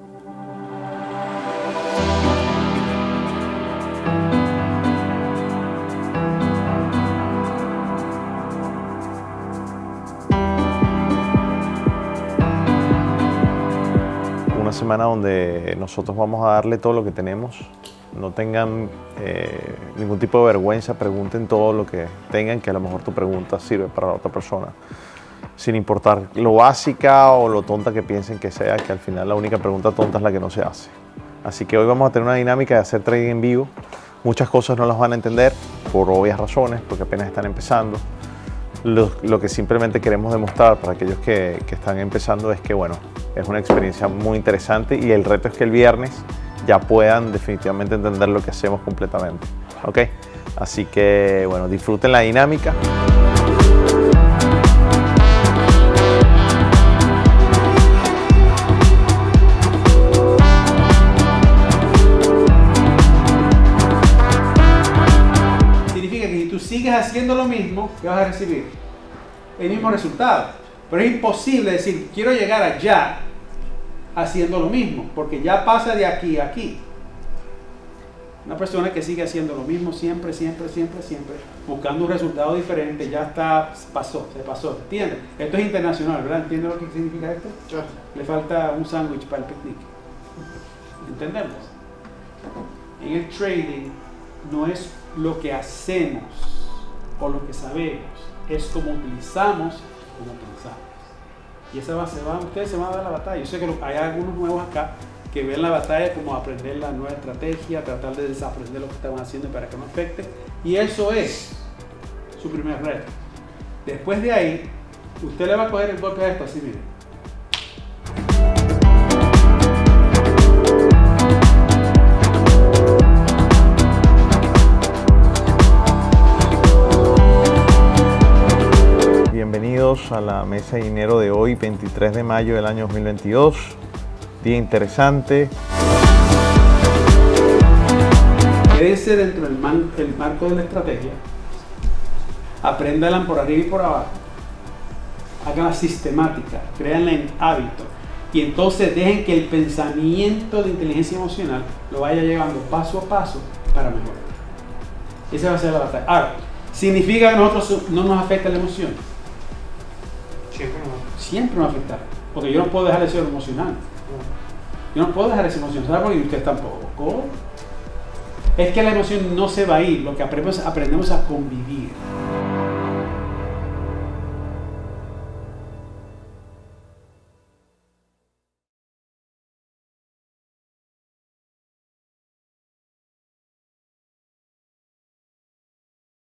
Una semana donde nosotros vamos a darle todo lo que tenemos. No tengan eh, ningún tipo de vergüenza, pregunten todo lo que tengan, que a lo mejor tu pregunta sirve para la otra persona. Sin importar lo básica o lo tonta que piensen que sea, que al final la única pregunta tonta es la que no se hace. Así que hoy vamos a tener una dinámica de hacer trading en vivo. Muchas cosas no las van a entender por obvias razones, porque apenas están empezando. Lo, que simplemente queremos demostrar para aquellos que, que están empezando es que, bueno, es una experiencia muy interesante y el reto es que el viernes ya puedan definitivamente entender lo que hacemos completamente. ¿Ok? Así que, bueno, disfruten la dinámica. Sigues haciendo lo mismo, ¿qué vas a recibir? El mismo resultado. Pero es imposible decir, quiero llegar allá haciendo lo mismo, porque ya pasa de aquí a aquí. Una persona que sigue haciendo lo mismo siempre, siempre, siempre, siempre, buscando un resultado diferente, ya está, pasó, se pasó, ¿entiendes? Esto es internacional, ¿verdad? ¿Entiendes lo que significa esto? Le falta un sándwich para el picnic. ¿Entendemos? En el trading no es lo que hacemos o lo que sabemos, es cómo utilizamos, cómo utilizamos. Y esa va, se va, ustedes se van a dar la batalla. Yo sé que hay algunos nuevos acá que ven la batalla como aprender la nueva estrategia, tratar de desaprender lo que estaban haciendo para que no afecte. Y eso es su primer reto. Después de ahí, usted le va a coger el golpe a esto así, miren. Bienvenidos a la mesa de dinero de hoy, 23 de mayo del año 2022. Día interesante. Quédense dentro del marco de la estrategia. Apréndanla por arriba y por abajo. Háganla sistemática, créanla en hábito. Y entonces dejen que el pensamiento de inteligencia emocional lo vaya llevando paso a paso para mejorar. Esa va a ser la batalla. Ahora, ¿significa que a nosotros no nos afecta la emoción? Siempre no. Siempre nos va a afectar. Porque yo no puedo dejar de ser emocional. Yo no puedo dejar esa emoción, ¿sabe? Porque usted tampoco. Es que la emoción no se va a ir, lo que aprendemos, aprendemos a convivir.